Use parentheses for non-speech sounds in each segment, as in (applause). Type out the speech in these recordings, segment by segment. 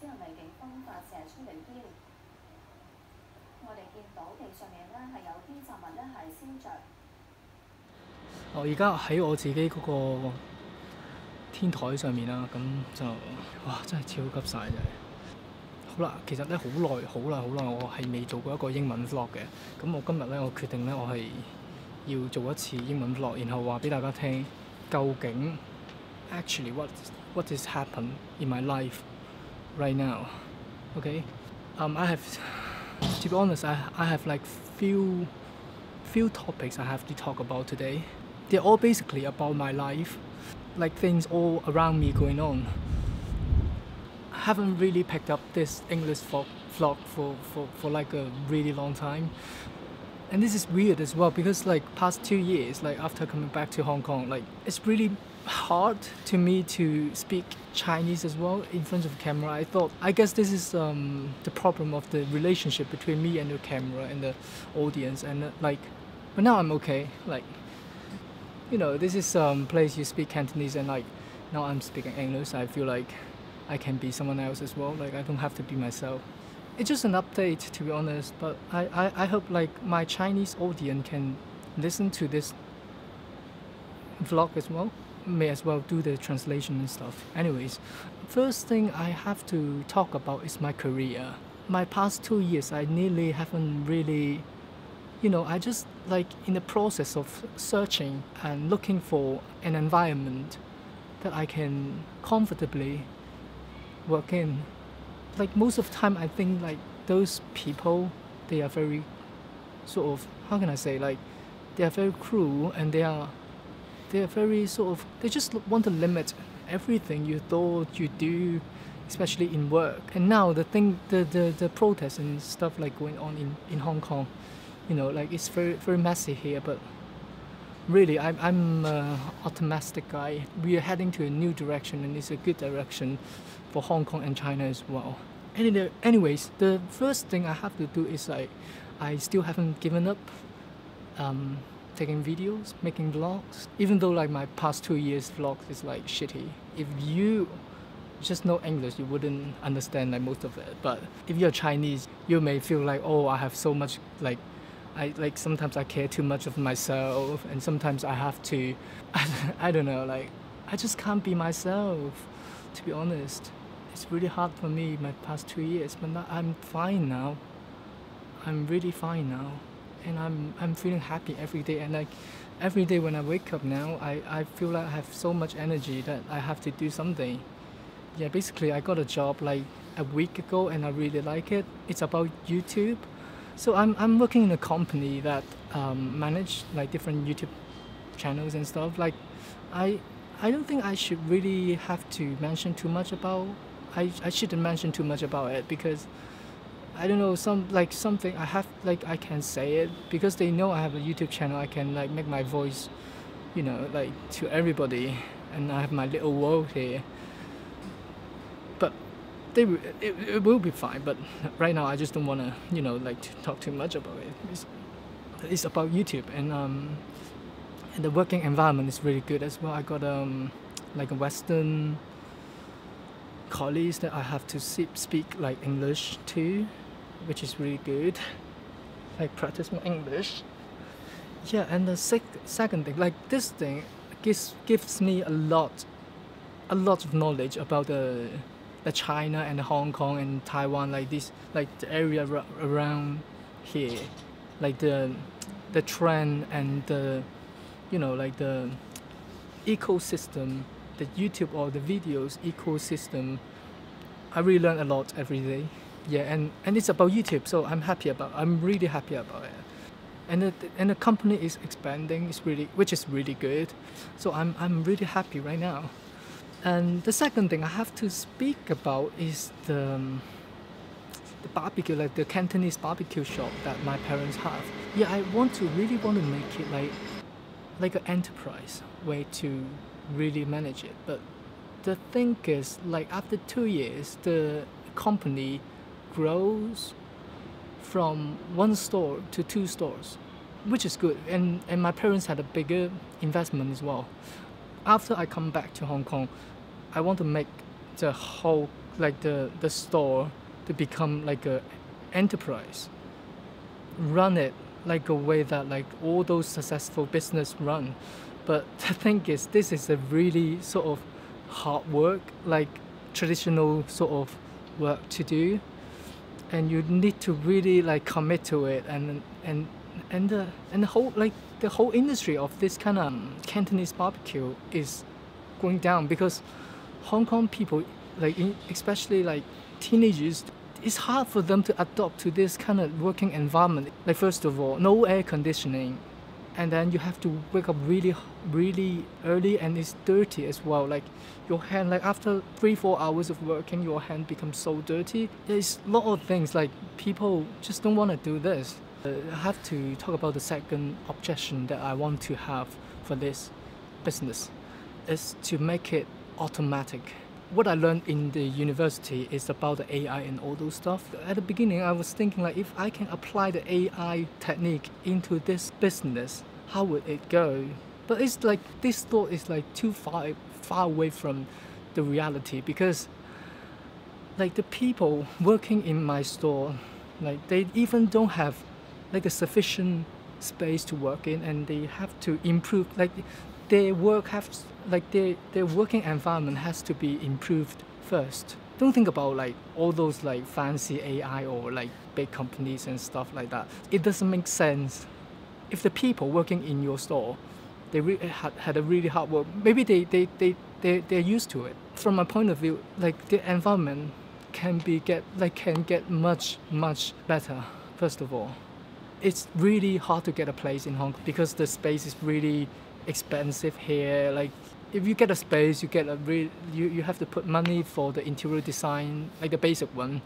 之後，咪警方發射催淚煙。我哋見到地上面咧係有啲雜物咧係燒着。我而家喺我自己嗰個天台上面啦，咁就哇真係超級晒真係。好啦，其實咧好耐好耐好耐，我係未做過一個英文 vlog 嘅。咁我今日咧，我決定咧，我係要做一次英文 vlog，然後話俾大家聽，究竟 actually what what is happen in my life right now. Okay, um, I have to be honest, I I have like few few topics I have to talk about today. They're all basically about my life, like things all around me going on. I haven't really picked up this English vlog, vlog for, for, for like a really long time. And this is weird as well because like past two years, like after coming back to Hong Kong, like it's really hard to me to speak Chinese as well in front of camera. I thought I guess this is um, the problem of the relationship between me and the camera and the audience and uh, like but now I'm okay. Like you know, this is um place you speak Cantonese and like now I'm speaking English. I feel like I can be someone else as well. Like I don't have to be myself. It's just an update to be honest, but I, I, I hope like my Chinese audience can listen to this vlog as well. May as well do the translation and stuff. Anyways, first thing I have to talk about is my career. My past two years I nearly haven't really you know, I just like in the process of searching and looking for an environment that I can comfortably work in. Like most of the time, I think like those people, they are very sort of how can I say like they are very cruel and they are they are very sort of they just want to limit everything you thought you do especially in work. And now the thing the, the, the protests and stuff like going on in, in hong kong you know like it's very very messy here but really i'm, I'm optimistic guy. We are heading to a new direction and it's a good direction for hong kong and china as well. Any- anyways the first thing i have to do is like i still haven't given up um, taking videos making vlogs even though like my past two years vlogs is like shitty if you just know English, you wouldn't understand like most of it. But if you're Chinese, you may feel like, oh, I have so much like I like sometimes I care too much of myself, and sometimes I have to, (laughs) I, don't know, like I just can't be myself. To be honest, it's really hard for me my past two years, but now I'm fine now. I'm really fine now, and I'm I'm feeling happy every day. And like every day when I wake up now, I I feel like I have so much energy that I have to do something. Yeah, basically I got a job like a week ago, and I really like it. It's about YouTube so I'm, I'm working in a company that um, manage like different YouTube channels and stuff. Like I I don't think I should really have to mention too much about I, I shouldn't mention too much about it because I don't know some like something I have like I can say it because they know I have a YouTube channel I can like make my voice you know like to everybody and I have my little world here. But they it, it will be fine but right now I just don't want to you know like to talk too much about it. It's, it's about YouTube and um and the working environment is really good as well. I got um like a Western colleagues that I have to speak like English to which is really good like practice my English yeah and the sec- second thing like this thing gives gives me a lot a lot of knowledge about the the China and Hong Kong and Taiwan, like this, like the area around here, like the the trend and the, you know, like the ecosystem, the YouTube or the videos ecosystem. I really learn a lot every day. Yeah, and and it's about YouTube, so I'm happy about. I'm really happy about it. And the, and the company is expanding, it's really, which is really good. So I'm, I'm really happy right now. And the second thing I have to speak about is the, um, the barbecue, like the Cantonese barbecue shop that my parents have. Yeah, I want to really want to make it like like an enterprise way to really manage it. But the thing is, like after two years, the company grows from one store to two stores, which is good. And and my parents had a bigger investment as well. After I come back to Hong Kong, I want to make the whole like the the store to become like a enterprise. Run it like a way that like all those successful business run. But (laughs) the thing is, this is a really sort of hard work, like traditional sort of work to do, and you need to really like commit to it, and and and the and the whole like the whole industry of this kind of Cantonese barbecue is going down because Hong Kong people, like especially like teenagers, it's hard for them to adopt to this kind of working environment. Like first of all, no air conditioning, and then you have to wake up really, really early, and it's dirty as well. Like your hand, like after three, four hours of working, your hand becomes so dirty. There's a lot of things like people just don't want to do this. Uh, I have to talk about the second objection that I want to have for this business is to make it automatic. What I learned in the university is about the AI and all those stuff. At the beginning, I was thinking like if I can apply the AI technique into this business, how would it go? But it's like this thought is like too far far away from the reality because like the people working in my store, like they even don't have like a sufficient space to work in and they have to improve like their work have like their their working environment has to be improved first. Don't think about like all those like fancy ai or like big companies and stuff like that. It doesn't make sense. If the people working in your store they really eh, had, had a really hard work maybe they, they, they, they, they're used to it. From my point of view like the environment can be get like can get much much better first of all. It's really hard to get a place in Hong Kong because the space is really expensive here. Like if you get a space, you get a real you, you have to put money for the interior design, like the basic one,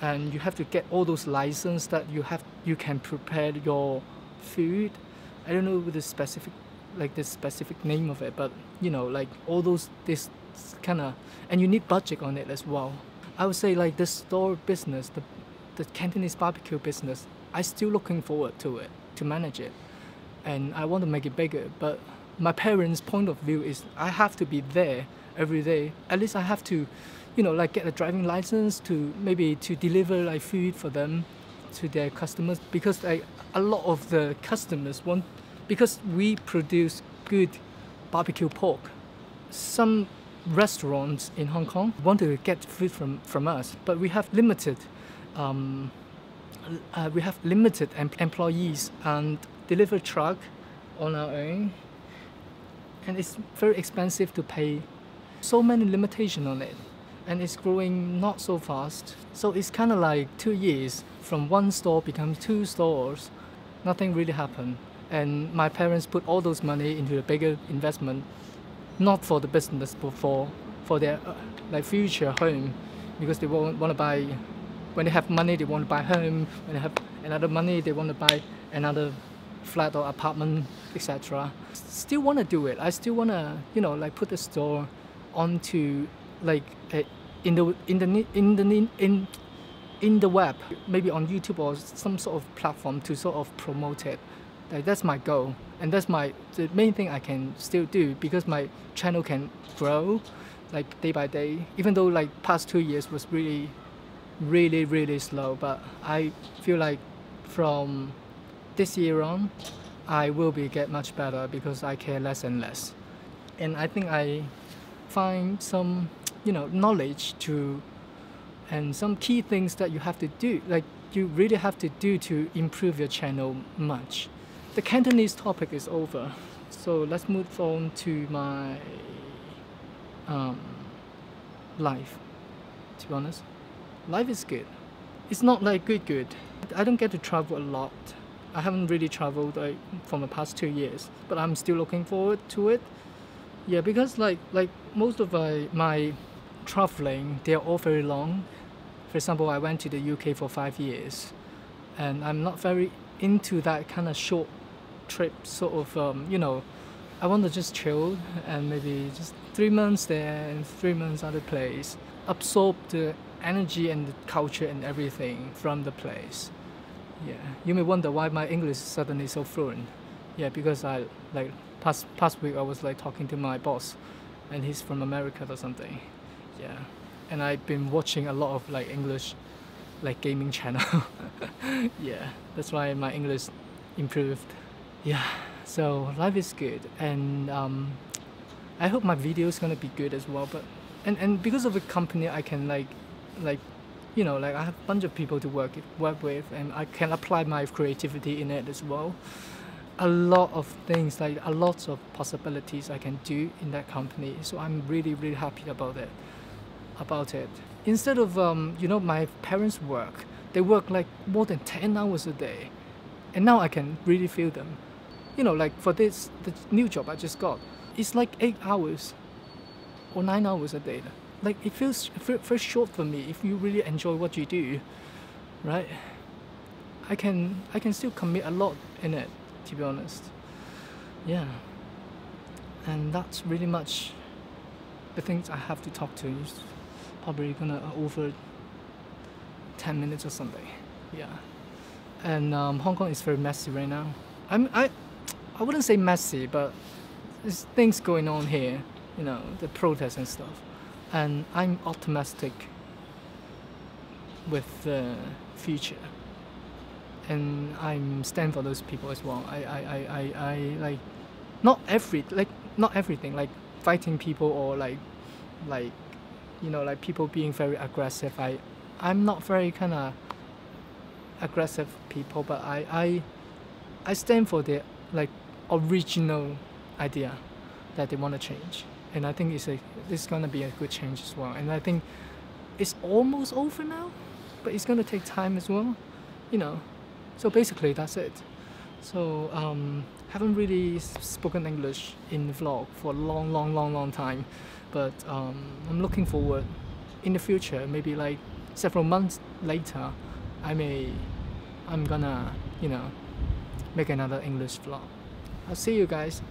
and you have to get all those license that you have you can prepare your food. I don't know the specific like the specific name of it, but you know like all those this kind of and you need budget on it as well. I would say like the store business, the the Cantonese barbecue business I'm still looking forward to it to manage it, and I want to make it bigger. But my parents' point of view is I have to be there every day. At least I have to, you know, like get a driving license to maybe to deliver like food for them to their customers because a lot of the customers want because we produce good barbecue pork. Some restaurants in Hong Kong want to get food from, from us, but we have limited um, uh, we have limited em- employees and deliver truck on our own and it's very expensive to pay. So many limitation on it. And it's growing not so fast. So it's kind of like two years from one store becomes two stores. Nothing really happened. And my parents put all those money into a bigger investment. Not for the business but for for their uh, like future home. Because they want, want to buy when they have money, they want to buy home. When they have another money, they want to buy another flat or apartment, etc. Still want to do it. I still want to, you know, like put the store onto like a, in the in the in the in in the web, maybe on YouTube or some sort of platform to sort of promote it. Like that's my goal, and that's my the main thing I can still do because my channel can grow, like day by day. Even though like past two years was really really really slow but i feel like from this year on i will be get much better because i care less and less and i think i find some you know knowledge to and some key things that you have to do like you really have to do to improve your channel much the cantonese topic is over so let's move on to my um, life to be honest life is good. It's not like good good. I don't get to travel a lot. I haven't really traveled like from the past two years, but I'm still looking forward to it. Yeah, because like like most of my my traveling, they're all very long. For example, I went to the UK for five years, and I'm not very into that kind of short trip sort of um, you know. I want to just chill and maybe just three months there and three months other place. Absorb the energy and the culture and everything from the place. Yeah, you may wonder why my English is suddenly so fluent. Yeah, because I like past past week I was like talking to my boss, and he's from America or something. Yeah, and I've been watching a lot of like English like gaming channel. (laughs) yeah, that's why my English improved. Yeah, so life is good, and um, I hope my video is gonna be good as well. But and and because of the company, I can like like you know like I have a bunch of people to work work with, and I can apply my creativity in it as well. A lot of things like a lot of possibilities I can do in that company. So I'm really really happy about it. About it. Instead of um, you know my parents work, they work like more than ten hours a day, and now I can really feel them. You know like for this the new job I just got, it's like eight hours or nine hours a day. Like it feels ve- very short for me if you really enjoy what you do, right? I can I can still commit a lot in it, to be honest. Yeah. And that's really much the things I have to talk to. Is probably gonna over ten minutes or something. Yeah. And um, Hong Kong is very messy right now. I'm I I wouldn't say messy, but there's things going on here, you know, the protests and stuff. And I'm optimistic with the future. And I'm stand for those people as well. I, I, I, I, I like not every like not everything, like fighting people or like like you know, like people being very aggressive. I I'm not very kinda aggressive people but I, I I stand for the like original idea that they want to change and I think it's a it's gonna be a good change as well. And I think it's almost over now but it's gonna take time as well you know. So basically that's it. So um haven't really spoken English in the vlog for a long long long long time. But um, I'm looking forward in the future maybe like several months later I may I'm gonna you know make another English vlog. I'll see you guys